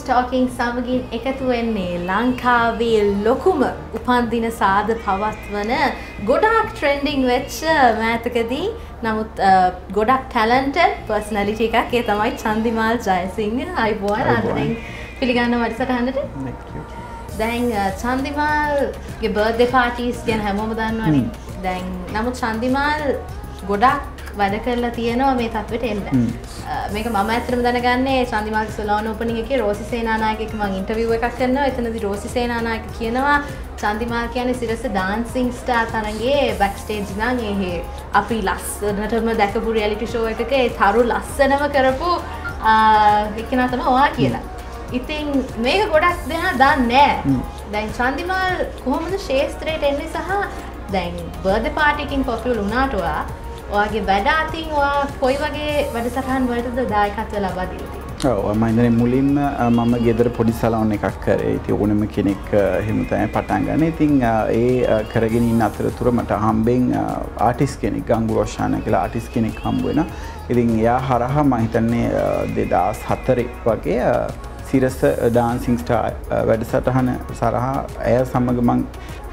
ස්ටෝකින් සමගින් එකතු වෙන්නේ ලංකාවේ ලොකුම උපන්දින සාද පවත්වන ගොඩක් ට්‍රෙන්ඩිං වෙච්ච මෑතකදී. නමුත් ගොඩක් ටැලන්ට පර්සනලිට එකක්. ඒ තමයි චන්දිමාල් ජයසිංහ. අයිබෝන් අදරෙන් පිළිගන්න වැඩසටහන්නට දැන් චන්දිමාල්ගේ බර්ධ පාටිස් ගැන හැමෝම දන්නවන. දැන් නමුත් චන්දිමාල් ගොඩක් වැඩ කරලා තියෙනවා මේ තත්වට එන්න. මේක ම ඇතරම දැනගන්නේ චන්දිමාල් සොලාන උපනික රෝසි සේනානායකක මං ඉන්ටවිව එකක් කරනවා. එතනදි රෝසි සේනානායක කියනවා චන්දිමාල් කියන සිරස ඩාන්සිං ස්ටා තරගේ බැක්ස්ටේජ් නම් ඒහේ අපි ලස්සනටම දැකපු රියලිටි ෂෝ එකක ඒ තරු ලස්සනම කරපු එකනා තම ඔවා කියලා. ඉතින් මේක ගොඩක් දෙන දන්නෑ දැන් චන්දිමාල් කොහොමද ශේස්ත්‍රයට එන්නේ සහ දැන් බර්ධ පාටිකින් පොපියුල් උනාටවා ඔයාගේ වැඩ අතින් ඔයා කොයි වගේ වැඩසටහන් වලටද දායකත්ව ලබා දීලා ඔව් මම ඉඳන් මුලින්ම මම ගෙදර පොඩි සලෝන් එකක් කරේ. ඉතින් ඕනම කෙනෙක් එහෙම තමයි පටන් ගන්න. ඉතින් ඒ කරගෙන ඉන්න අතරතුර මට හම්බෙන් ආටිස් කෙනෙක් ගංගු රොෂාන කියලා ආටිස් කෙනෙක් හම්බ වෙනවා. ඉතින් එයා හරහා මම හිතන්නේ 2004 වගේ සිරස ඩාන්සිං ස්ටා වැඩසටහන සරහා ඇය සමග මං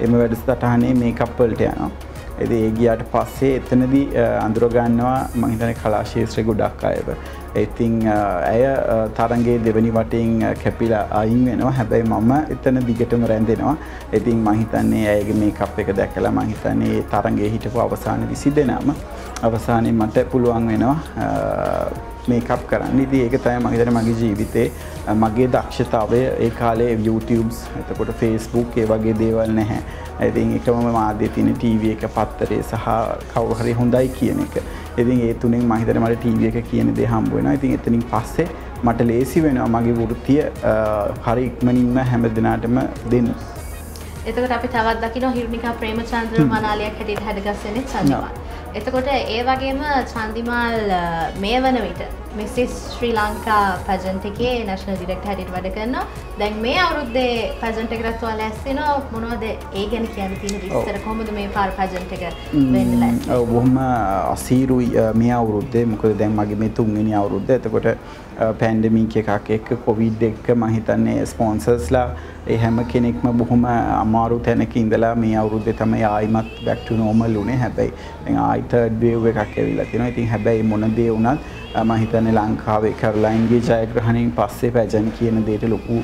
එම වැඩසටහනේ මේකප් වලට යනවා. එද ඒ ගියාට පස්සේ එතනදී අඳුරගන්නවා මහිතන කලාශේත්‍රය ගොඩක් අයව. ඉතිං ඇය තරන්ගේ දෙවනි වටෙන් කැපිලා අයින් වෙනවා හැබැයි මම එතන දිගටම රැඳෙනවා. ඉතින් මහිතන්නේ ඇයගේ මේ කප් එක දැකලා මහිතන්නේ තරන්ගේ හිටපු අවසාන විසි දෙනම අවසානය මට පුළුවන් වෙනවා මේකප් කරන්න. ඉති ඒක තය මහිතන මගේ ජීවිතේ මගේ දක්ෂතාවය. ඒ කාලේ YouTubes එතකොට ෆේස්බුක් ඒ වගේ දේවල් නැහැ. ඇතින් එකම මාධ්‍ය තින ටීව එක පත්තරේ සහ කවුහරි හොඳයි කියන එක. ඉතින් ඒ තුනෙන් මහිතර මට ටීව එක කියන දේ හම්බුවෙන ඉතින් එතනින් පස්සේ මට ලේසි වෙනවා මගේ වෘතිය හරි ඉක්මනින්ම හැම දෙනාටම දෙන්න. එතකට අපි තවත් දකින හිරමිකා ප්‍රේමචන්ද්‍ර මනාලයක් හැටියට හැඩගස්සනෙ චන්දවා. එතකොට ඒ වගේම චන්දිමාල් මේ වන විට මිසිස් ශ්‍රී ලංකා පජන්ට එකේ නැශන දිරෙක්ට හැටිට වැඩ කරනවා. දැන් මේ අවුරුද්දේ පජන්ට එකරත්වා ලැස්සෙන මොනවද ඒ ගැන කියන තියෙන විස්තර? කොහොමද මේ පාර පජන්ට එක වෙන්න බොහොම අසීරුයි මේ අවුරුද්දේ. මොකද දැන් මගේ මේ තුන්වෙනි අවුරුද්ද. එතකොට පැන්ඩමික් එකක් එක්ක කොවිඩ් එක්ක මහිතන්නේ ස්පොන්සර්ස්ලා ඒ හැම කෙනෙක්ම බොහොම අමාරු තැනක ඉඳලා මේ අවුරුද්දේ තමයි ආයිමත් back to normal උනේ හැබැයි දැන් ආයි third wave එකක් ඇවිල්ලා තියෙනවා. ඉතින් හැබැයි මොන දේ වුණත් මම හිතන්නේ ලංකාවේ කැරලයින්ගේ ජයග්‍රහණයෙන් පස්සේ පැජන් කියන දෙයට ලොකු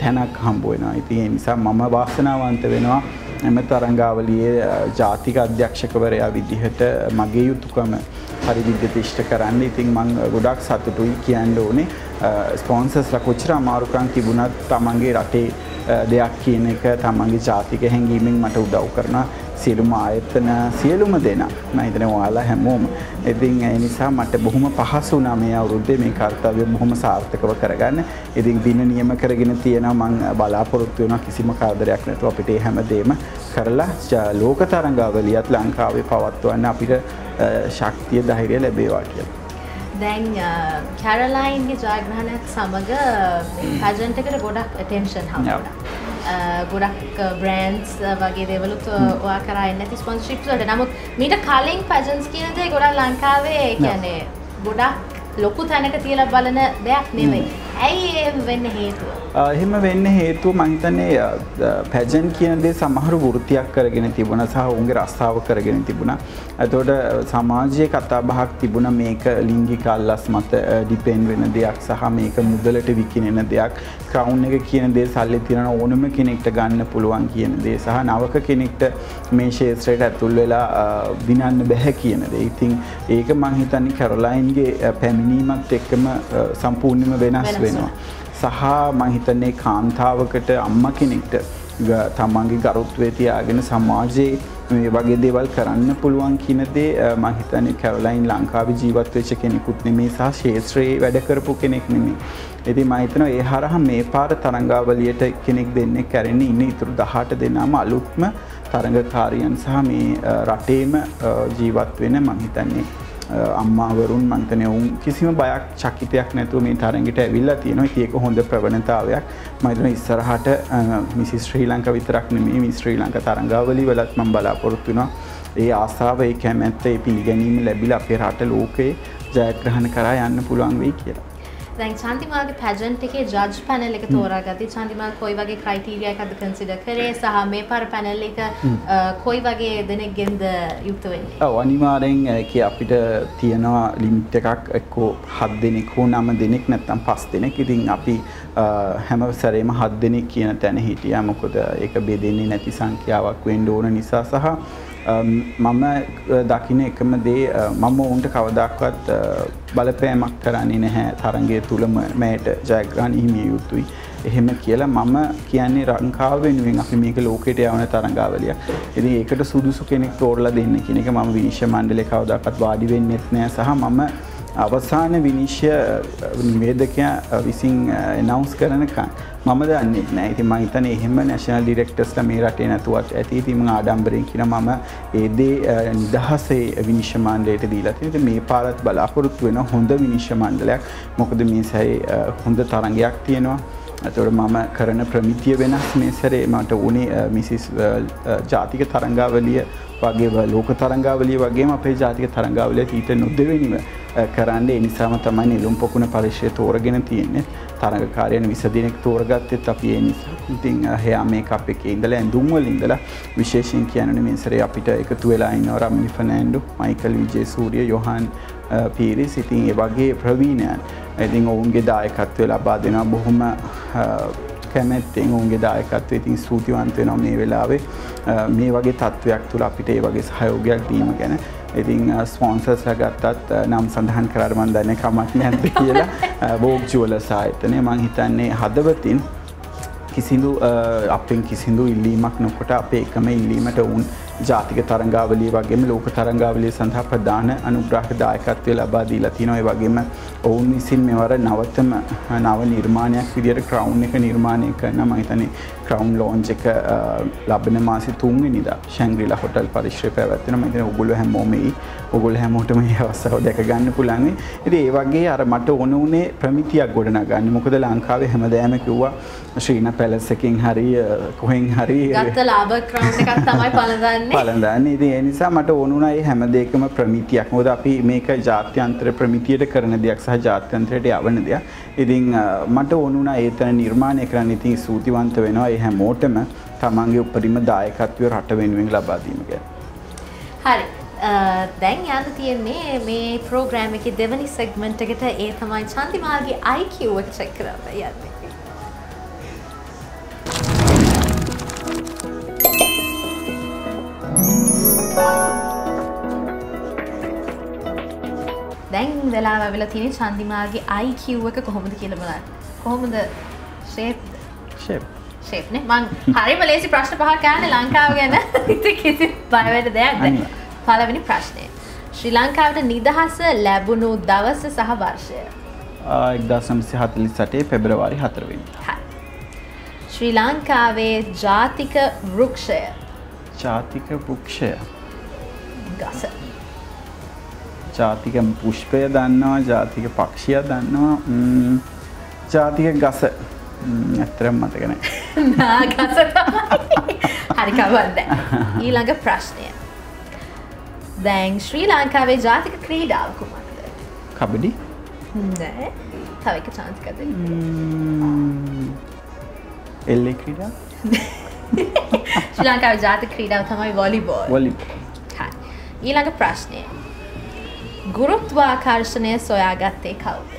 තැනක් හම්බ වෙනවා. ඉතින් ඒ නිසා මම වාසනාවන්ත වෙනවා එම තරංගාවලියේ ජාතික අධ්‍යක්ෂකවරයා විදිහට මගේ යුතුකම හරි විද්‍යතිෂ්ට කරන්න. ඉතින් මං ගොඩක් සතුටුයි කියන්න ඕනේ. ස්පෝන්සස්ලා කොච්චර අමාරුකම් තිබුණත් තමන්ගේ රටේ දෙයක් කියන එක තමන්ගේ ජාතික හැඟීමෙන් මට උදව් කරන සියලුම ආයතන සියලුම දෙනා මම හිතන්නේ ඔයාලා හැමෝම ඉතින් ඒ නිසා මට බොහොම පහසු වුණා මේ අවුරුද්දේ මේ කාර්යය බොහොම සාර්ථකව කරගන්න. ඉතින් දින නියම කරගෙන තියෙනවා මම බලාපොරොත්තු වෙනවා කිසිම කරදරයක් නැතුව අපිට මේ හැමදේම කරලා ලෝක තරඟාවලියත් ලංකාවේ පවත්වන්න අපිට ශක්තිය ධෛර්යය ලැබේවා කියලා. දැන් කැරලයින්ගේ ජයග්‍රහණයක් සමඟ පැජන්ට එකට ගොඩක් ටෙන්ෂන් හම ගොඩක් බ්‍රන්ස් වගේ දෙවලුත් වා කරන්න ඇති ස්පොන්ශිප්ලට නමුත් මීට කලින් පැජන්ස් කියනදේ ගොඩක් ලංකාවේ කියන්නේ ගොඩක් ලොකු තැනක තියල බලන දෙයක් නෙවෙයි ඇයි වෙන්න හේතුව එහෙම වෙන්න හේතුව මහිතන්නේ පැජන් කියන දේ සමහරු වෘතියක් කරගෙන තිබුණ සහ උන්ගේ රස්සාාව කරගෙන තිබුණ. ඇතෝට සමාජය කතා බහක් තිබුණ මේක ලිංගික අල්ලස් මත ඩිපෙන් වෙන දෙයක් සහ මේක මුදලට විකිනෙන දෙයක් ක්‍රවුන් එක කියන දේ සල්ලි තිරන ඕනම කෙනෙක්ට ගන්න පුළුවන් කියන දේ සහ නවක කෙනෙක්ට මේ ශේත්‍රයට ඇතුල් වෙලා දිනන්න බැහැ කියන දේ. ඉතින් ඒක මංහිතන්නේ කැරලයින්ගේ පැමිණීමත් එක්කම සම්පූර්ණම වෙනස් වෙනවා. සහ මහිතන්නේ කාන්තාවකට අම්ම කෙනෙක්ට තමන්ගේ ගරුත්වය තියාගෙන සමාජයේ මේ වගේ දේවල් කරන්න පුළුවන් කියනදේ මහිතන කැවලයින් ලංකාව ජීවත්වේච කෙනෙකුත් නෙමේ සහ ශේත්‍රයේ වැඩ කරපු කෙනෙක් නෙමේ. ඇති මහිතන ඒ හරහ මේ පාර තරංගාවලියට කෙනෙක් දෙන්න කැරෙන ඉන්න ඉතුරු දහට දෙනාම අලුත්ම තරඟකාරියන් සහ මේ රටේම ජීවත් වෙන මහිතන්නේ අම්මාවරුන් මන්තනය ඔවුන් කිසිම බයක් චකිතයක් නැතුව මේ තරගෙට ඇවිල්ලා තියෙනවා. ඒක හොඳ ප්‍රවණතාවයක්. මයිතන ඉස්සරහට මිසි ශ්‍රී ලංක විතරක් නෙමේ මි ශ්‍රී ලංක තරංගාවලි වලත් මම් බලාපොරොත්තුනා ඒ ආසාාව ඒ කැමැත්ත ඒ පිළිගැනීම ලැබිල අපේ රට ලෝකයේ ජයග්‍රහණ කරා යන්න පුළුවන් වෙයි කියලා. දැන් චන්තිමාගේ පැජන්ට් එකේ ජජ් පැනල් එක තෝරාගත්තී. චන්තිමා කොයි වගේ ක්‍රයිටීරියා එකක්ද කන්සිඩර් කරේ? සහ මේ පර පැනල් එක කොයි වගේ දෙනෙක්ගෙන්ද යුක්ත වෙන්නේ? ඔව් අනිවාර්යෙන් ඒක අපිට තියෙනවා ලිමිට් එකක්. එක්කෝ හත් දෙනෙක් හෝ නම දෙනෙක් නැත්නම් පස් දෙනෙක්. ඉතින් අපි හැම සැරේම හත් දෙනෙක් කියන තැන හිටියා. මොකද ඒක බෙදෙන්නේ නැති සංඛ්‍යාවක් වෙන්න ඕන නිසා සහ Um, මම uh, දකින එකම දේ uh, මම ඔවුන්ට කවදක්වත් uh, බලපෑමක් කරන්නේ නැහැ තරන්ගේ තුළම මෑට ජයග්‍රහණ හිමිය යුතුයි. එහෙම කියලා මම කියන්නේ රංකාව වෙනුවෙන් අපි මේක ලෝකෙට යවන තරංගාවලිය. ඉතින් ඒකට සුදුසු කෙනෙක් තෝරලා දෙන්න කියන එක මම විනිශ්චය මණ්ඩලේ කවදාකවත් වාඩි වෙන්නෙත් නෑ සහ මම අවසාන විනිශ්චය නිවේදකයා විසින් එනවුන්ස් කරනකන් මම දන්නේ නෑ ඉතින් මම හිතන්නේ එහෙම නැෂනල් ඩිරෙක්ටර්ස්ලා මේ රටේ නැතුවත් ඇති. ඉතින් මම ආඩම්බරෙන් කියන මම ඒ දේ නිදහසේ විනිශ්චය මණ්ඩලයට දීලා තියෙනවා. ඉතින් මේ පාරත් බලාපොරොත්තු වෙන හොඳ විනිශ්චය මණ්ඩලයක්. මොකද මේ සැරේ හොඳ තරඟයක් තියෙනවා. ඇතවට මම කරන ප්‍රමිතිය වෙනස් මේ සැරේ මට ඕනේ මිසිස් ජාතික තරංගාවලිය වගේ ලෝක තරංගාවලිය වගේම අපේ ජාතික තරංගාවලිය ඊට නොදෙවෙනිව කරන්න. එනිසාම තමයි නිලුම් පොකුණ පරිශ්‍රය තෝරගෙන තියෙන්නේ. තරඟකාරයන් විස දෙනෙක් තෝරගත්තෙත් අපි ඒ නිසා. ඉතින් හයා මේ අප එක ඉඳලා ඇඳුම් වල ඉඳලා විශේෂයෙන් කියන්න මේ සැරේ අපිට එකතු වෙලා ඉන්නවා රම්නි ෆර්නෑන්ඩෝ මයිකල් විජේ සූරිය යොහන් පීරිස්. ඉතින් ඒ වගේ ප්‍රවීණයන් ඉතින් ඔවුන්ගේ දායකත්වය ලබා දෙනවා බොහොම කැමැත්තෙන් ඔවුන්ගේ දායකත්වය ඉතින් ස්තුතිවන්ත වෙනවා මේ වෙලාවේ. මේ වගේ තත්ත්වයක් තුළ අපිට ඒ වගේ සහයෝගයක් දීම ගැන. ඉතින් ස්පොන්සර්ස්ලා ගත්තත් නම් සඳහන් කරාට මම දන්නේ කමක් නැද්ද කියලා. බෝග් ජුවලර්ස් ආයතනය මම හිතන්නේ හදවතින් කිසිදු අපෙන් කිසිදු ඉල්ලීමක් නොකොට අපේ එකම ඉල්ලීමට ඔවුන් ජාතික තරංගාවලිය වගේම ලෝක තරංගාවලිය සඳහා ප්‍රධාන අනුග්‍රහක දායකත්වය ලබා දීලා තියෙනවා. ඒ වගේම ඔවුන් විසින් මෙවර නවතම නව නිර්මාණයක් විදියට ක්‍රවුන් එක නිර්මාණය කරන මම හිතන්නේ ක්‍රවුන් ලෝන්ච් එක ලබන මාසේ 3 වෙනිදා ශැංග්‍රීලා හොටල් පරිශ්‍රය පැවැත්වෙනවා. මම හිතන්නේ ඔයගොල්ලෝ හැමෝම එයි. ඔයගොල්ලෝ හැමෝටම මේ අවස්ථාව දැක ගන්න පුළුවන්. ඉතින් ඒ වගේ අර මට ඕන උනේ ප්‍රමිතියක් ගොඩනගන්න. මොකද ලංකාවේ හැමදාම කිව්වා ශ්‍රීන පැලස් එකෙන් හරි කොහෙන් හරි ක්‍රවුන් එකක් තමයි පලඳන්නේ පලඳන්න ඉතින් ඒ නිසා මට ඕනුනා ඒ හැම දෙයකම ප්‍රමිතියක් මොකද අපි මේක ජාත්‍යන්තර ප්‍රමිතියට කරන දෙයක් සහ ජාත්‍යන්තරයට යවන දෙයක්. ඉතින් මට ඕනුනා ඒතන නිර්මාණය කරන්න ඉතින් සූතිවන්ත වෙනවා ඒ හැමෝටම තමන්ගේ උපරිම දායකත්වය රට වෙනුවෙන් ලබා දීම ගැන. හරි. දැන් යන්න තියෙන්නේ මේ ප්‍රෝග්‍රෑම් එකේ දෙවනි සෙග්මන්ට් එකට ඒ තමයි චන්දිමාගේ එක චෙක් කරන්න යන්නේ. දැන් වෙලා වෙලා තියෙන චන්දිමාගේ IQ එක කොහොමද කියලා බලන්න. කොහොමද ෂේප් ෂේප් ෂේප් නේ මං හරිම ලේසි ප්‍රශ්න පහක් ගන්න ලංකාව ගැන ඉතින් කිසි බය වෙන්න දෙයක් නැහැ. පළවෙනි ප්‍රශ්නය. ශ්‍රී ලංකාවට නිදහස ලැබුණු දවස සහ වර්ෂය. 1948 පෙබරවාරි 4 වෙනිදා. ශ්‍රී ලංකාවේ ජාතික වෘක්ෂය. ජාතික වෘක්ෂය. ගස. ජාතික පුෂ්පය දන්නවා ජාතික පක්ෂිය දන්නවා. ජාතික ගස. ඇත්තරම් මතකන ගස හරිකවන්න ඊළඟ ප්‍රශ්නය. දැන් ශ්‍රී ලංකාවේ ජාතික ක්‍රීඩාව කුමක්ද කබඩි. නෑ. තව එක චාන්තිකද එල්ලෙ ක්‍රීඩා? ශ්‍රී ලංකාව ජාතික ක්‍රීඩාව තමයි වොලිබෝල්. වොලිබෝල් ඊළඟ ප්‍රශ්නය ගුරුත්වාකර්ශණය සොයාගත්තේ කවුද?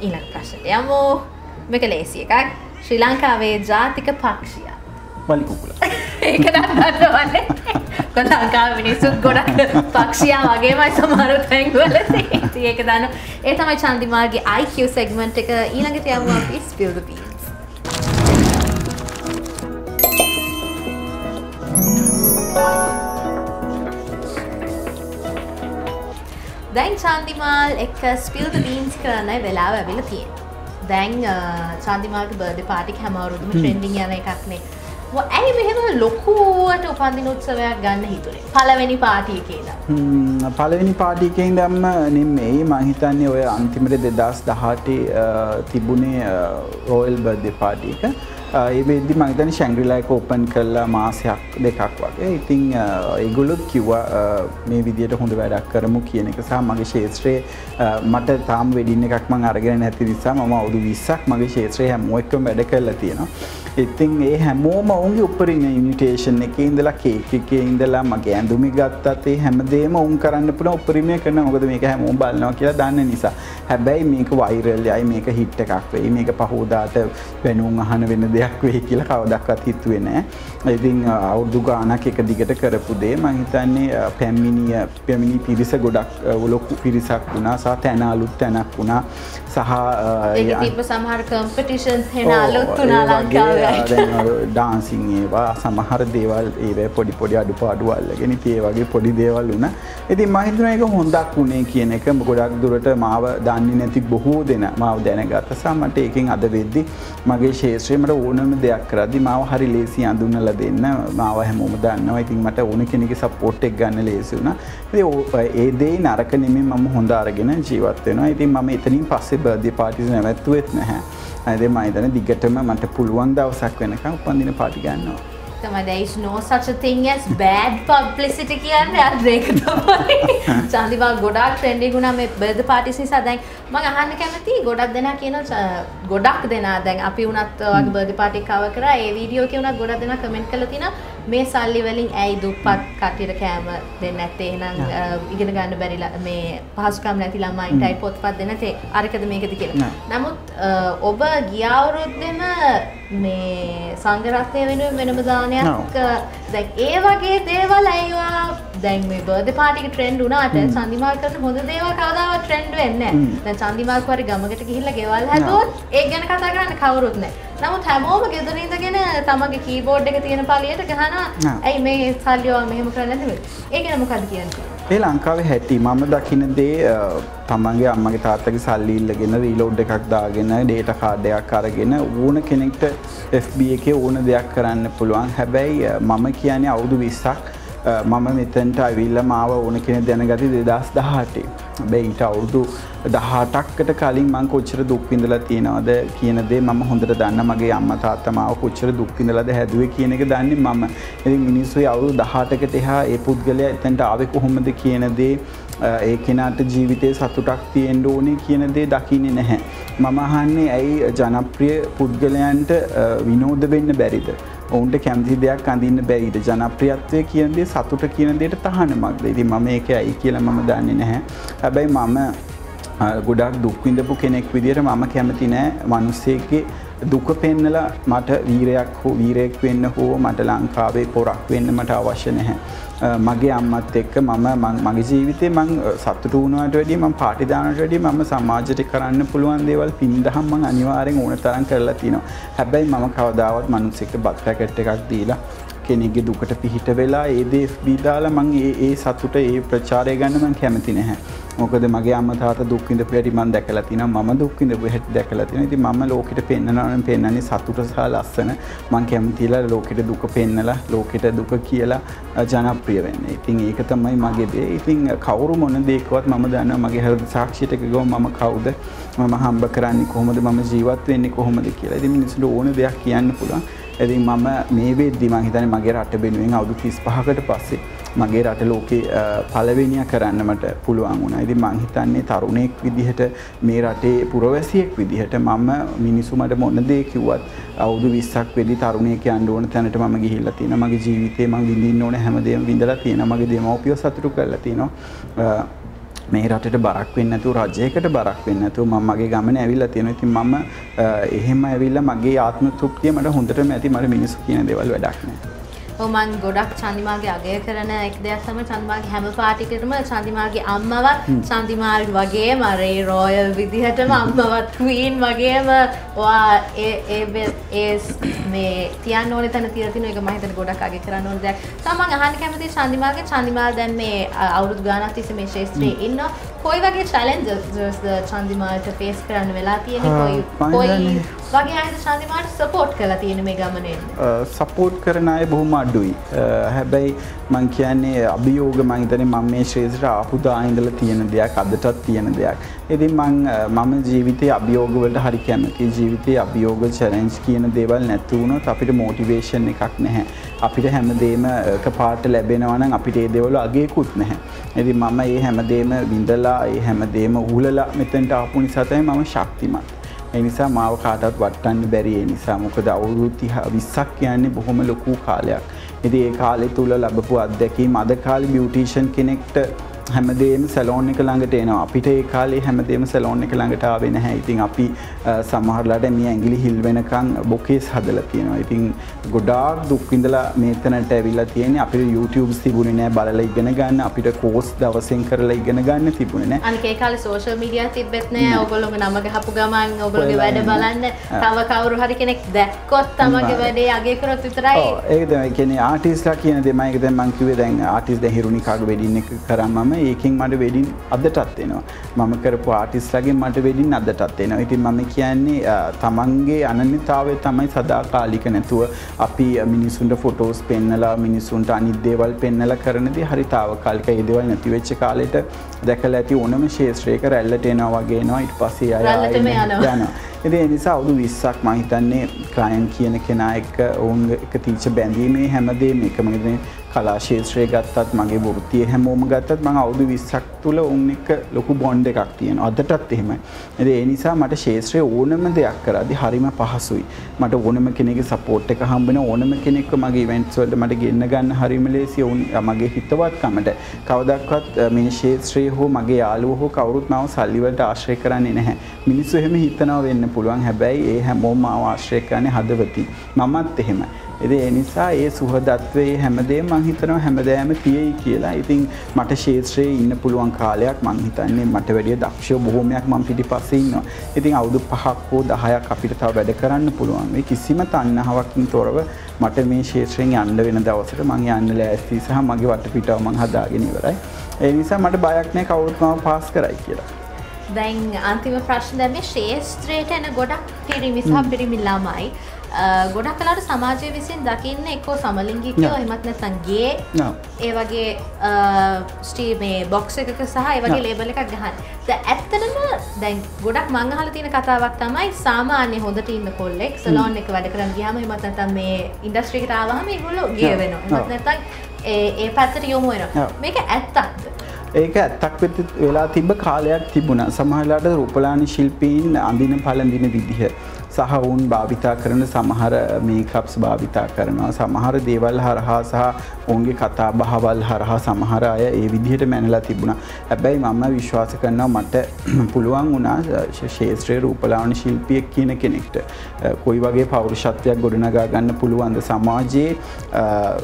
ඊළඟ ප්‍රශ්නයට යමු. මේක ලේසි එකක්. ශ්‍රී ලංකාවේ ජාතික පක්ෂිය. වලි කුකුල. ඒක. කොහොමද ලංකාවේ මිනිස්සුත් ගොඩක් පක්ෂියා වගේමයි සමහර තැන්වල තියෙන්නේ. ඒක දන්න. ඒ තමයි චන්දිමාගේ IQ segment එක ඊළඟට යමු අපි spill the beans. දැන් චන්දිමාල් එක්ක ස්පිල්ද බීන්ස් කරන්නයි වෙලාව ඇවිල තියෙන් දැන් චන්දිමාල්ක බර්ඩ පාටික් හැමවරුදුම ට්‍රෙන්ඩිං යන එකක්නේ ඇයි මෙහෙම ලොකුවට උපන්දින උත්සවයක් ගන්න හිතුනේ? පලවෙනි පාටිය කියලා පලවෙනි පාටිකෙන් දම්ම නෙම්මෙයි මහිතන්නේ ඔය අන්තිමට දෙදස් දහටේ තිබුණේ රෝයල් බර්ධ පාටික ඒවෙදදි මහිතන ශැංග්‍රිලායක ඕපන් කරලා මාසයක් දෙකක් වගේ. ඉතිං ඒගොලොත් කිව්වා මේ විදියට හොඳ වැඩක් කරමු කියන එක සහ මගේ ශේත්‍රයේ මට තාම් වෙඩින්න එකක්ම අරගෙන නැති නිසා ම අවුදු විස්සක් මගේ ශේත්‍රය හැමෝ එක්කම වැඩ කරලා තියෙනවා. ඉතින් ඒ හැමෝම ඔවුන්ගේ උපරිම ඉනිටේෂන් එක ඉඳලා කේක් එකේ ඉඳලා මගේ ඇඳුමි ගත්තත් ඒ හැමදේම උන් කරන්න පුළුවන් උපරිමය කරන මොකද මේක හැමෝම බලනවා කියලා දන්න නිසා. හැබැයි මේක වෛරල් යයි මේක හිට් එකක් වෙයි මේක පහෝදාට වෙනුම් අහන වෙන දෙයක් වෙයි කියලා කවදක්වත් හිතුවේ නෑ. ඉතින් අවුරුදු ගාණක් එක දිගට කරපු දේ. මම හිතන්නේ පැමිණිය පැමිණි පිරිස ගොඩක් ලොකු පිරිසක් වුණා. සහ තැන අලුත් තැනක් වුණා. සහ තිබ සමහර කම්පිටිෂන් හෙන අලුත් වුණා ලංකාවේ. ඩාන්සිං ඒවා සමහර දේවල් ඒ පොඩි පොඩි අඩු පාඩුවල්ලගෙන ඒ වගේ පොඩි දේවල් වුණ. ඉතින් මහිතන එක හොඳක් වුණේ කියන එක ගොඩක් දුරට මාව දන්නේ නැති බොහෝ දෙන මාව දැනගත්ත. සමට ඒකින් අද වෙද්දි මගේ ශේත්‍රයමට ඕනම දෙයක් කරදදි මාව හරි ලේසි අඳුන්නල දෙන්න. මාව හැමෝම දන්නවා. ඉතින් මට ඕන කෙනෙක සපෝට් එක් ගන්න ලේසි වුණ. ඒ දේ නරක නෙමේ මම හොඳ අරගෙන ජීවත් වෙනවා. ඉතින් මම එතනින් පස්සේ බර්ධය පාටිස නැවැත්තුවෙත් නැහැ. ඇද මයිතන දිගටම මට පුළුවන් දවසක් වෙනකම් උපන්දින පාටි ගන්නවා. තමයි. දැයිස් නෝ සච තිං ඇස් බෑඩ් පබ්ලිසිට කියන්න. අදේක තමයි. චන්දිවා ගොඩක් ට්‍රෙන්ඩි ගුණ මේ බද පාටිස් නිසා. දැන් මං අහන්න කැමති ගොඩක් දෙනා කියන ගොඩක් දෙනා දැන් අපි වුණත් වගේ බර්ධ පාටි කව කරා. ඒ වීඩියෝ කියුණත් ගොඩක් දෙනා කමෙන්ට් කරලා තිනා මේ සල්ලි වලින් ඇයි දුප්පත් කට්ටියට කෑම දෙන්නේ නැත්තේ? එහෙනම් ඉගෙන ගන්න බැරිලා මේ පහසුකම් නැති ළමයින්ටයි පොත්පත් දෙන්න නැතේ අරකද මේකද කියලා. නමුත් ඔබ ගිය අවුරුද්දෙම මේ සංඝරත්නය වෙනුවෙන් වෙනම දානයක් දැන් ඒ වගේ දේවල් ඇයිවා දැන් මේ බර්ධ පාටික ට්‍රෙන්ඩ් වුණාට චන්දිමාල් කරන හොඳ දේවල් කවදාවත් ට්‍රෙන්ඩ් වෙන්නේ. දැන් චන්දිමාල් කුවරි ගමකට ගිහිල්ලා ගෙවල් හැදුවොත් ඒක ගැන කතා කරන්න කවුරුත් නැහැ. නමුත් හැමෝම ගෙදර ඉඳගෙන තමන්ගේ කීබෝඩ් එක තියෙන පළියට ගහනවා. ඇයි මේ සල්ලියව මෙහෙම කරන්නේ නැතිද ඒක ගැන මොකද කියන්නේ? ඒ ලංකාවේ හැටි මම දකින දේ තමන්ගේ අම්මගේ තාත්තගේ සල්ලි ඉල්ලගෙන රීලෝඩ් එකක් දාගෙන ඩේටා කාඩ් එකක් අරගෙන ඕන කෙනෙක්ට FB එකේ ඕන දෙයක් කරන්න පුළුවන්. හැබැයි මම කියන්නේ අවුරුදු 20ක් මම මෙතැන්ට අවිල්ල මාව ඕන කෙන දැනගති දෙදස් දහටේ බැයිට අවුරුදු දහටක්කට කලින් මං කොච්චර දුක්විඳලා තියෙනවද කියනදේ ම හොඳට දන්න මගේ අම්ම තාත්තමාව කොච්චර දුක්විඳලද හැදුව කියන එක දන්නේ මම එ මිනිස්සු අවුරු දහටකට එහා ඒ පුද්ගලය එතැන්ට ආවෙ කොහොමද කියනදේ ඒ කෙනාට ජීවිතය සතුටක් තියෙන්ඩ ඕනේ කියනදේ දකින්නේ නැහැ. මම අහන්නේ ඇයි ජනප්‍රිය පුද්ගලයන්ට විනෝද වෙන්න බැරිද. ඔවුන්ට කැමති දෙයක් අඳන්න බැයිට ජනප්‍රියත්වය කියන්දේ සතුට කියන දෙයට තහන මක්ද? ඉති මම එක ඇයි කියල මම දන්නේ නැහැ. හැබැයි මම ගොඩක් දුක්විඳපු කෙනෙක් විදිට මම කැමති නෑ. මනුස්සේගේ දුක පෙන්නලා මට වීරයක් හෝ වීරයෙක් වෙන්න හෝ මට ලංකාවේ පොරක් වෙන්න මට අවශ්‍ය නැහැ. මගේ අම්මත් එක්ක මම මගේ ජීවිතේ මං සතුට වුණුවට වැඩිය මම පාටිදානට වැඩිය මම සමාජයට කරන්න පුළුවන් දේවල් පින්දහම් මං අනිවාර්යෙන් ඕන තරම් කරලා තියෙනවා. හැබැයි මම කවදාවත් මිනිස්සෙක්ට බත් පැකට් එකක් දීලා කෙනෙක්ගේ දුකට පිහිට වෙලා ඒ දේ බීදාලා මං ඒ සතුට ඒ ප්‍රචාරය ගන්න මං කැමති නැහැ. මොකද මගේ අම්ම තාත දුක්විඳ පැටි මන් දැකලා තින ම දුක්විඳ හැට දැකලා තින ති ම ලෝකට පෙන්න්නනන පෙන්න්නන්නේ සතුට සහ ලස්සන. මං කැමතිලා ලෝකෙට දුක පෙන්නලා ලෝකෙට දුක කියලා ජනප්‍රිය වෙන්න. ඉතින් ඒක තමයි මගේදේ ඉතින් කවරු මොන දේකවත් මම දන්න මගේ හරද සාක්ෂිතක ගව මම කවුද? මම හම්බ කරන්නේ කොහොමද? මම ජීවත් වෙන්නේ කොහොමද කියලා. ඉති මිනිසුට ඕන දෙයක් කියන්න පුළුවන්. ඇති මම මේ වෙද්දි මහිතන මගේ රට බෙනුවෙන් අවුදු තිස් පහකට පස්සේ මගේ රට ලෝකේ පලවෙනිය කරන්නමට පුළුවන් වුණ. ඉදි මංහිතන්නේ තරුණෙක් විදිහට මේ රටේ පුරවැසියෙක් විදිහට මම මිනිසුමට මොන්න දේ කිව්වත් අවුදු විස්සක් වෙදි තරුණයක අන්ඩුවන තැනට ම ගිහිල්ල තියෙන මගේ ජීවිතේ මං විඳින්න ඕන හැමදේම විඳලා තියෙන මගේ දෙමවපියෝ සතුරු කරලා තියෙනවා. මේ රටට බරක් වෙන්නතු රජයකට බරක් වෙන්නතු ම මගේ ගමන ඇවිල්ල තියෙන ඉතින් මම එහෙම ඇවිල්ල මගේ ආත්ම තෘප්තිය මට හොඳට ඇති. මට මිනිස් කියන දෙවල් වැඩක්නෑ ඔමන් ගොඩක් චන්දිමාගේ අගය කරන එක් දෙයක් තම චන්දමාගේ හැම පාටිකටම චන්දිමාගේ අම්මවත් චන්දිමාල් වගේ මරේ රෝයල් විදිහටම අම්මවත් ක්වීන් වගේම ඒ මේ තියන්න ඕන තැන තියතින එක මහිතන ගොඩක් අගේ කරන්න ඕන. දෙයක් තමන් අහන්න කැමති චන්දිමාගේ චන්දිමාල් දැන් මේ අවුරුදු ගානක් තිස්සේ මේ ශේත්‍රයේ ඉන්න කොයි වගේ චලෙන්ජස්ද චන්දිමාල්ට ෆේස් කරන්න වෙලා තියෙන කොයි කොයි වගේ අයද චන්දිමාට සපෝට් කලා තියෙන මේ ගමනෙන් සපෝට් කරන අය බොහොම අඩුයි. හැබැයි මං කියන්නේ අභියෝග මං මේ ශ්‍රේෂ්‍ර ආපුදා ඉඳල තියෙන දෙයක් අදටත් තියෙන දෙයක්. ඉතින් මං මම ජීවිතය අභියෝගවලට හරි කැමති ජීවිතය අභියෝග චලෙන්ජ් කියන දේවල් නැතුවුණොත් අපිට මෝටිවේෂන් එකක් නැහැ. අපිට හැමදේම පාට ලැබෙනවනම් අපිට ඒ දෙවල අගේකුත් නැහැ. ඇති මම ඒ හැමදේම විඳලා ඒ හැමදේම උහලලා මෙතැන්ට ආපු නිසාතයි මම ශක්තිමත්. එනිසා මාව කාටත් වට්ටන්න බැරි. ඒ නිසා මොකද අවුරුදු තිහ විස්සක් කියන්නේ බොහොම ලොකු කාලයක්. ඉතින් ඒ කාලේ තුල ලැබපු අත්දැකීම් අද කාලේ බියුටිෂන් කෙනෙක්ට හැමදේම සැලෝන් එක ළඟට එනවා අපිට ඒ කාලේ හැමදේම සැලෝන් එක ළඟට ආවේ නැහැ. ඉතින් අපි සමහරලාට මේ ඇඟිලි හිල් වෙනකන් බොකේස් හදලා තියෙනවා. ඉතින් ගොඩාක් දුක් විඳලා මේතනට ඇවිල්ලා තියෙන්නේ. අපිට YouTubeස් තිබුණේ නැහැ බලලා ඉගෙන ගන්න. අපිට කෝස් දවසෙන් කරලා ඉගෙන ගන්න තිබුණේ නැහැ. අනික ඒ කාලේ සෝෂල් මීඩියා තිබෙත් නැහැ. ඔයගොල්ලෝගේ නම ගහපු ගමන් ඔයගොල්ලෝගේ වැඩ බලන්න තව කවුරු හරි කෙනෙක් දැක්කොත් තමගේ වැඩේ අගය කරොත් විතරයි. ඒක තමයි. කියන්නේ ආටිස්ලා කියන දේ මම ඒක දැන් මම කිව්වේ දැන් ආටිස් දැන් හිරුනිකාගේ වෙඩින් එක කරාම ඒකෙන් මට වෙඩින් අදටත් එනවා. මම කරපු ආටිස්ලගේ මට වෙඩින් අදටත් එනවා. ඉතින් මම කියන්නේ තමන්ගේ අනන්‍යතාවය තමයි සදාකාලික නැතුව අපි මිනිසුන්ට ෆොටෝස් පෙන්නලා මිනිසුන්ට අනිදේවල් පෙන්නල කරනදි හරිතාවකාලික ඒදවල් නැතිවෙච්ච කාලෙට දැකල ඇති ඕනම ශේත්‍රයක රැල්ලට එනවා වගේනවා ඉට පසේ අය යනවා. එති එනිසා අවුදු විස්සක් මහිතන්නේ ක්‍රයන් කියන කෙනා එක ඔවුන් එක තීච බැඳීමේ හැමදේ එකමගෙන කලා ශේත්‍රය ගත්තත් මගේ වෘතිය හැමෝම ගත්තත් මං අවුදු විස්සක් තුළ උන් එක ලොකු බොන්්ඩ එකක් තියෙන අදටත් එහෙමයි. ඇද ඒ නිසා මට ශේත්‍රය ඕනම දෙයක් කරදි හරිම පහසුයි. මට ඕනම කෙනෙක සපෝට් එක හම්බෙන ඕනම කෙනෙක් මගේ වෙන්ස්වලට මට ගෙන්න්න ගන්න හරිම ලේසි ඔවුන් මගේ හිතවත්කමට කවදක්වත් මේ ශේත්‍රයේ හෝ මගේ යාලුව හෝ කවරුත් මාව සල්ලිවලට ආශ්‍රය කරන්නේ නැහැ. මිනිස්සු එහෙම හිතනව වෙන්න පුළුවන් හැබැයි ඒ හැමෝම මාව ආශ්‍රය කරන්නේ හදවති. මමත් එහෙමයි. එති එනිසා ඒ සුහදත්වේ හැමදේ මංහිතනව හැමදෑම තියෙයි කියලා. ඉතින් මට ශේත්‍රයේ ඉන්න පුළුවන් කාලයක් මංහිතන්නේ මට වැඩිය දක්ෂය බොහෝමයක් මං පිටි පස්සඉන්නවා ඉතින් අවුදු පහක් හෝ දහයක් අපිට තව වැඩ කරන්න පුළුවන්. මේ කිසිම තන්නහවකින් තොරව මට මේ ශේත්‍රයෙන් යන්න වෙන දවසට මං යන්න ලෑස්ති සහ මගේ වට පිටව මං හදාගෙන ඉවරයි. ඒ නිසා මට බයක්නය කවුරුත්මාව පාස් කරයි කියලා. දැන් අන්තිම ප්‍රශ්න දැම ශේස්ත්‍රයට එන ගොඩක් පිරිමි සහ පිරිමි ළමයි. ගොඩක් කලාට සමාජය විසින් දකින්න එක්කෝ සමලින්ගිකයෝ එමත් නැතන් ගේ. ඒ වගේ ස්ටීමේ බොක්ස එකක සහ ඒවගේ ලේබල එකක් ගහන් ඇත්තනම දැන් ගොඩක් මංහල තියෙන කතාවක් තමයි සාමාන්‍ය හොඳට ඉන්න කොල්ලෙක් සලෝන් එක වැඩ කරන්න ගියාම එමත් නැතම් මේ ඉන්ඩස්ට්‍රිකට ආවහම ඒගොල්ලෝ ගේ වෙනවා. එමත් නැතන් ඒ පැත්තට යොමු වෙනවා. මේක ඇත්තක්ද? ඒක ඇත්තක් වෙත වෙලා තිබ කාලයක් තිබුණ. සමහලාට රූපලානි ශිල්පීන් අඳින පලඳින විදිහ සහ ඔවුන් භාවිතා කරන සමහර මේකප්ස් භාවිතා කරනවා සමහර දේවල් හරහා සහ ඔවුන්ගේ කතා බහවල් හරහා සමහර අය ඒ විදිහට මැනලා තිබුණා. හැබැයි මම විශ්වාස කරනවා මට පුළුවන් වුණා ශේත්‍රයේ රූපලාවන ශිල්පියෙක් කියන කෙනෙක්ට. කොයි වගේ පෞරුෂත්වයක් ගොඩනගා ගන්න පුළුවන්ද? සමාජයේ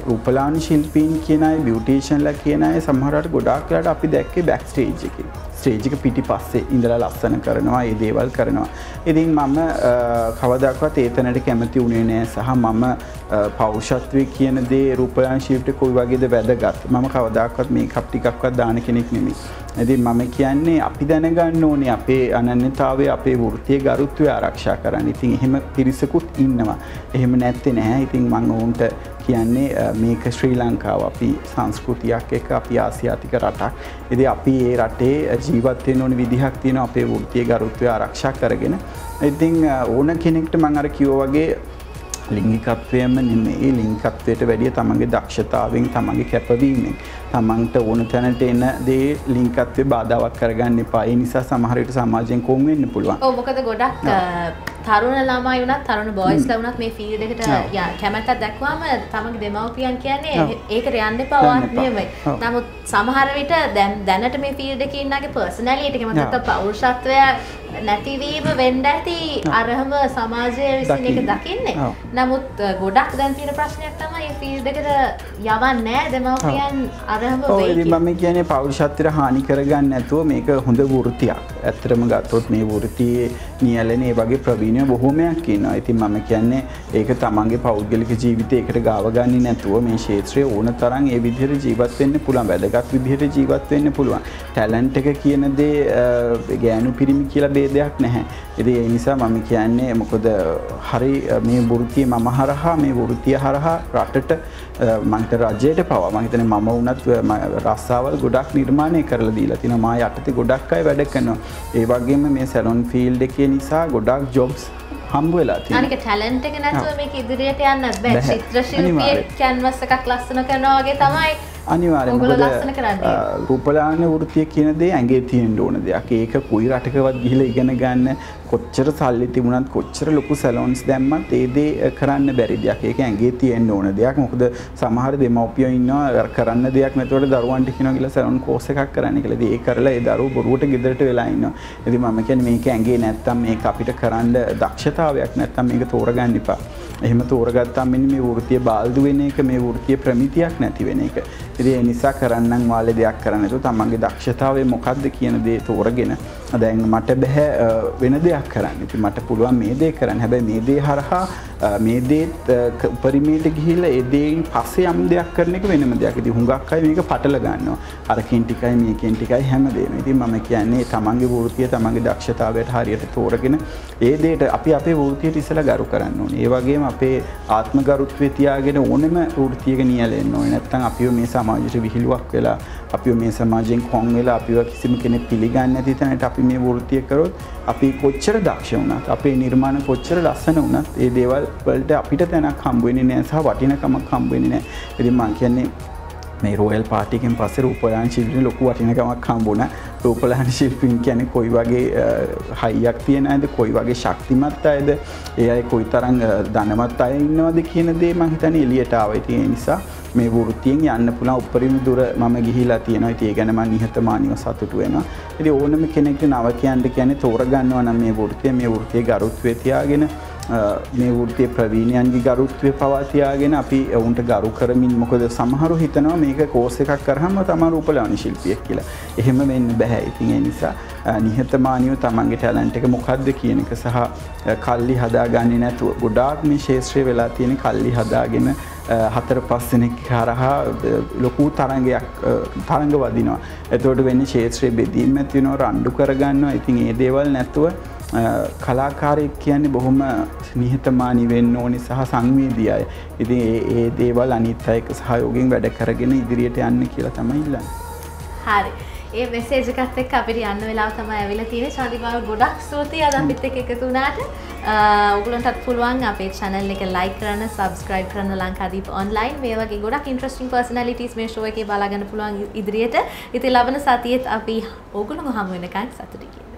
රූපලාන ශිල්පීන් කියනයි බියුටේෂන්ල කියනය සමහරට ගොඩාක්ලට අපි දැක්කේ බැක්ස්ටේජ් එක. ස්ටේජික පිටි පස්සේ ඉඳලා ලස්සන කරනවා ඒ දේවල් කරනවා. ඉතින් මම කවදක්වත් ඒතනට කැමති වුණේ නෑ සහ මම පෞෂත්වය කියන දේ රූපයන් ශිප්ට කොයි වගේද වැදගත් මම කවදක්වත් මේ කප්ටිකක්වත් දාන කෙනෙක් නෙමේ. ඇති මම කියන්නේ අපි දැනගන්න ඕනේ අපේ අනන්‍යතාවේ අපේ වෘතිය ගරුත්වය ආරක්ෂා කරන්න ඉතින් එහෙම පිරිසකුත් ඉන්නවා. එහෙම නැත්තේ නැහැ ඉතින් මං ඔවුන්ට කියන්නේ මේක ශ්‍රී ලංකාව අපි සංස්කෘතියක් එක අපි ආසියාතික රටක්. එදි අපි ඒ රටේ ජීවත්වයෙන් ඕන විදිහක් තියෙන අපේ වෘතිය ගරුත්වය ආරක්ෂා කරගෙන. ඉතිං ඕන කෙනෙක්ට මං අර කිවෝ වගේ ලිංගිකත්වයම නෙමේ ලිංකත්වයට වැඩිය තමන්ගේ දක්ෂතාවෙන් තමන්ගේ කැපවීමෙන් තමන්ට ඕන තැනට එන්න දේ ලිංකත්වය බාධාවක් කරගන්න එපා ඒ නිසා සමහරයට සමාජයෙන් කොම් වෙන්න පුළුවන් ඕමකද ගොඩක් තරුණ ළමයි වුණත් තරුණ බොයිස් ලවුණත් මේ ෆීල්ඩ එකට කැමැත්තක් දැක්වාම තමගේ දෙමව්පියන් කියන්නේ ඒකට යන්න පවාත්මයමයි නමුත් සමහර විට දැන් දැනට මේ ෆීල්ඩ එකන්නගේ පර්සනලියට එකමත පෞරුෂත්වය නැතිවීම වෙන්ඩ ඇති අරහම සමාජය විසින එක දකින්න. නමුත් ගොඩක් දැන් තියෙන ප්‍රශ්නයක් තමයි ෆිල් දෙකට යවන්න නෑ දෙමවපියන් අරහම මම කියන්නේ පෞරුෂත්වයට හානි කරගන්න නැතුව මේක හොඳ වෘත්තියක්. ඇත්තටම ගත්තොත් මේ වෘත්තියේ නියැලෙන වගේ ප්‍රවීණය බොහෝමයක් ඉන්නවා. ඉතින් මම කියන්නේ ඒක තමන්ගේ පෞද්ගලික ජීවිතයකට ගාව ගන්නේ නැතුව මේ ක්ෂේත්‍රයේ ඕන තරම් ඒ විදිහට ජීවත් වෙන්න පුළුවන්. වැදගත් විදිහට ජීවත් වෙන්න පුළුවන්. ටැලන්ට් එක කියන දේ අ, ගෑනු පිරිමි කියලා ભેදයක් නැහැ. ඉතින් ඒ නිසා මම කියන්නේ මොකද හරි මේ වෘත්තිය මම හරහා මේ වෘත්තිය හරහා රටට මංට රජයට පවා මහිතන මම වනත් රස්සාවල් ගොඩක් නිර්මාණය කරලා දීලා තින මා යටතේ ගොඩක් අය වැඩ කරනවා ඒ වගේම මේ සැලොන් ෆිල්ඩ එක නිසා ගොඩක් ජොබ්ස් හම්බ වෙලා තියෙනවා. අනික ටැලන්ට් එක නැතුව මේක ඉදිරියට යන්න බෑ බැහැ. චිත්‍ර ශිල්පියෙක් අනිවාර්යෙන්. කැන්වස් එකක් ලස්සන කරනවා වගේ තමයි ඔයගොල්ලෝ මොකද රූපලායන වෘත්තිය කියන දේ ඇඟේ තියෙන්න ඕන දෙයක්. ඒක කොයි රටකවත් ගිහිලා ඉගෙන ගන්න කොච්චර සල්ලි තිබුණත් කොච්චර ලොකු සැලොන්ස් දැම්මත් ඒ දේ කරන්න බැරි දෙයක්. ඒක ඇඟේ තියෙන්න ඕන දෙයක්. මොකද සමහර දෙමව්පියෝ ඉන්නවා කරන්න දෙයක් නැතුවට දරුවන්ට කියනවා කියලා සැලොන් කෝස් එකක් කරන්න කියලා. ඒ කරලා ඒ දරුවෝ බොරුවට ගෙදරට වෙලා ඉන්නවා. ඉතින් මම කියන්නේ මේක ඇඟේ නැත්තම් මේක අපිට කරන්න දක්ෂතාවයක් නැත්තම් මේක තෝරගන්න එපා. එහෙම තෝරගත්තාම මෙන්න මේ වෘත්තිය බාල්දු වෙන එක මේ වෘත්තිය ප්‍රමිතියක් නැති වෙන එක. ඉතින් ඒ නිසා කරන්නම් වාලේ දෙයක් කරන්න නැතුව තමන්ගේ දක්ෂතාවය මොකක්ද කියන දේ තෝරගෙන දැන් මට බෑ අ, වෙන දෙයක් කරන්න. ඉතින් මට පුළුවන් මේ දේ කරන්න. හැබැයි මේ දේ හරහා අ, මේ දේත් අ, ක- උපරිමයට ගිහිල්ලා ඒ දේෙන් පස්සේ යම් දෙයක් කරන එක වෙනම දෙයක්. ඉතින් හුඟක් අය මේක පටල ගන්නවා. අරකින් ටිකයි මේකෙන් ටිකයි හැමදේම. ඉතින් මම කියන්නේ තමන්ගේ වෘත්තිය තමන්ගේ දක්ෂතාවයට හරියට තෝරගෙන ඒ දේට අපි අපේ වෘත්තියට ඉස්සලා ගරු කරන්න ඕනේ. ඒ වගේම අපේ ආත්ම ගරුත්වය තියාගෙන ඕනෙම වෘත්තියක නියැලෙන්න ඕනේ. නැත්නම් අපිව මේ සමාජයට විහිළුවක් වෙලා අපිව මේ සමාජයෙන් කොන් වෙලා අපිව කිසිම කෙනෙක් පිළිගන්නේ නැති තැනට අපි මේ වෘත්තිය කරොත් අපි කොච්චර දක්ෂ වුණත් අපේ නිර්මාණ කොච්චර ලස්සන වුණත් ඒ දේවල් වලට අපිට තැනක් හම්බ වෙන්නේ නැහැ සහ වටිනකමක් හම්බ වෙන්නේ නැහැ. ඉතින් මම කියන්නේ මේ රෝයල් පාටිකෙන් පස්සේ රූපලායන ශිල්පින් ලොකු වටිනකමක් හම්බුණා. රූපලායන ශිල්පීන් කියන්නේ කොයි වගේ අ, හයියක් තියෙන අයද, කොයි වගේ ශක්තිමත් අයද, ඒ අය කොයි තරම් අ, ධනවත් අය ඉන්නවද කියන දේ මම හිතන්නේ එළියට ආවා. ඉතින් ඒ නිසා මේ වෘත්තියෙන් යන්න පුළුවන් උපරිම දුර මම ගිහිලා තියෙනවා. ඉතින් ඒ ගැන මම නිහතමානීව සතුටු වෙනවා. ඉතින් ඕනම කෙනෙක්ට නවකයන්ට කියන්නේ තෝරගන්නවා නම් මේ වෘත්තිය මේ වෘත්තියේ ගරුත්වය තියාගෙන අ, මේ වෘත්තිය ප්‍රවීණයන්ගේ ගරුත්වය පවා තියාගෙන අපි ඔවුන්ට ගරු කරමින් මොකද සමහරු හිතනවා මේක කෝස් එකක් කරාම තමයි රූපලාවන්‍ය ශිල්පියෙක් කියලා. එහෙම වෙන්න බෑ. ඉතින් ඒ නිසා අ, නිහතමානීව තමන්ගේ ටැලන්ට් එක මොකක්ද කියන එක සහ අ, කල්ලි හදාගන්නේ නැතුව ගොඩාක් මේ ශාස්ත්‍රයේ වෙලා තියෙන කල්ලි හදාගෙන අ, හතර පස් දෙනෙක් හරහා අ, ලොකු තරංගයක් අ, තරංග වදිනවා. එතකොට වෙන්නේ ශාස්ත්‍රයේ බෙදීම් ඇති වෙනවා රණ්ඩු කරගන්නවා. ඉතින් ඒ දේවල් නැතුව අ, කලාකාරයෙක් කියන්නේ බොහොම නිහතමානී වෙන්න ඕනි සහ සංවේදී අය. ඉතින් ඒ ඒ දේවල් අනිත් අය එක්ක සහයෝගයෙන් වැඩ කරගෙන ඉදිරියට යන්න කියලා තමයි ඉල්ලන්නේ. හරි ඒ මෙසේජ් එකත් එක්ක අපිට යන්න වෙලාව තමයි ඇවිල්ලා තියෙන්නේ. ශාන්තිමාව ගොඩක් ස්තුතියි අද අපිත් එක්ක එකතු වුණාට. ඔයගලන්ටත් පුළුවන් අපේ channel එක like කරන්න subscribe කරන්න ලංකාදීප online. මේ වගේ ගොඩක් interesting personalities මේ show එකේ බලාගන්න පුළුවන් ඉදිරියට. ඉතින් ලබන සතියේත් අපි ඕගොල්ලෝ හමු වෙනකන් සතුටින්